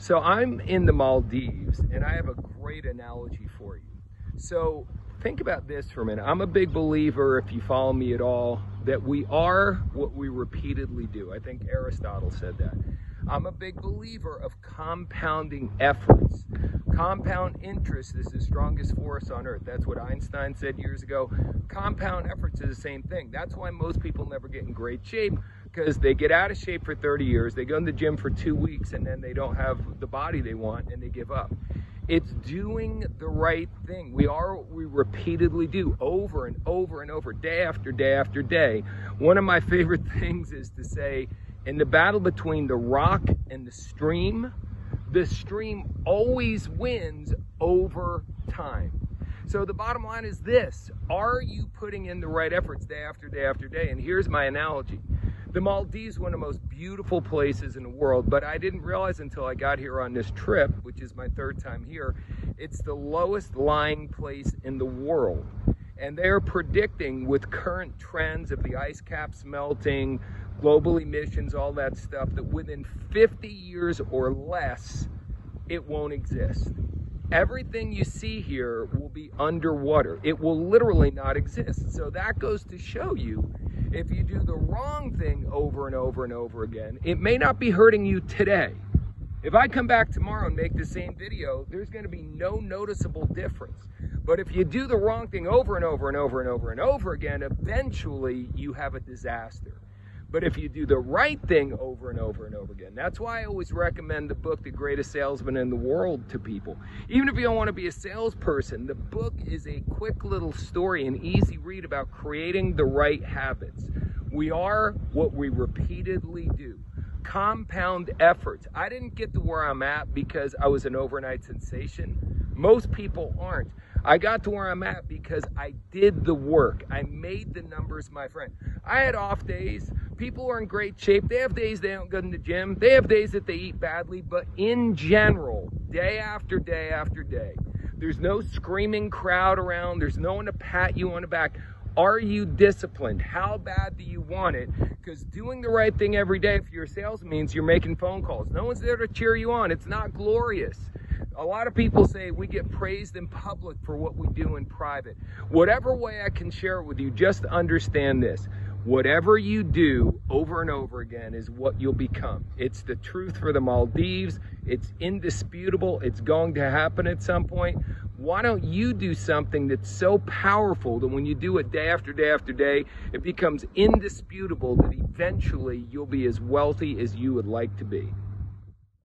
So I'm in the Maldives and I have a great analogy for you. So think about this for a minute. I'm a big believer, if you follow me at all, that we are what we repeatedly do. I think Aristotle said that. I'm a big believer of compounding efforts. Compound interest is the strongest force on earth. That's what Einstein said years ago. Compound efforts is the same thing. That's why most people never get in great shape because they get out of shape for 30 years, they go in the gym for two weeks, and then they don't have the body they want and they give up. It's doing the right thing. We are what we repeatedly do over and over and over, day after day after day. One of my favorite things is to say, in the battle between the rock and the stream, the stream always wins over time. So the bottom line is this Are you putting in the right efforts day after day after day? And here's my analogy the Maldives one of the most beautiful places in the world, but I didn't realize until I got here on this trip, which is my third time here, it's the lowest lying place in the world. And they're predicting with current trends of the ice caps melting, global emissions, all that stuff, that within 50 years or less, it won't exist. Everything you see here will be underwater. It will literally not exist. So that goes to show you if you do the wrong thing over and over and over again, it may not be hurting you today. If I come back tomorrow and make the same video, there's going to be no noticeable difference. But if you do the wrong thing over and over and over and over and over again, eventually you have a disaster. But if you do the right thing over and over and over again, that's why I always recommend the book, The Greatest Salesman in the World, to people. Even if you don't want to be a salesperson, the book is a quick little story, an easy read about creating the right habits. We are what we repeatedly do. Compound efforts. I didn't get to where I'm at because I was an overnight sensation. Most people aren't. I got to where I'm at because I did the work. I made the numbers my friend. I had off days. People are in great shape. They have days they don't go to the gym. They have days that they eat badly. But in general, day after day after day, there's no screaming crowd around. There's no one to pat you on the back. Are you disciplined? How bad do you want it? Because doing the right thing every day for your sales means you're making phone calls. No one's there to cheer you on. It's not glorious. A lot of people say we get praised in public for what we do in private. Whatever way I can share it with you, just understand this. Whatever you do over and over again is what you'll become. It's the truth for the Maldives. It's indisputable. It's going to happen at some point. Why don't you do something that's so powerful that when you do it day after day after day, it becomes indisputable that eventually you'll be as wealthy as you would like to be?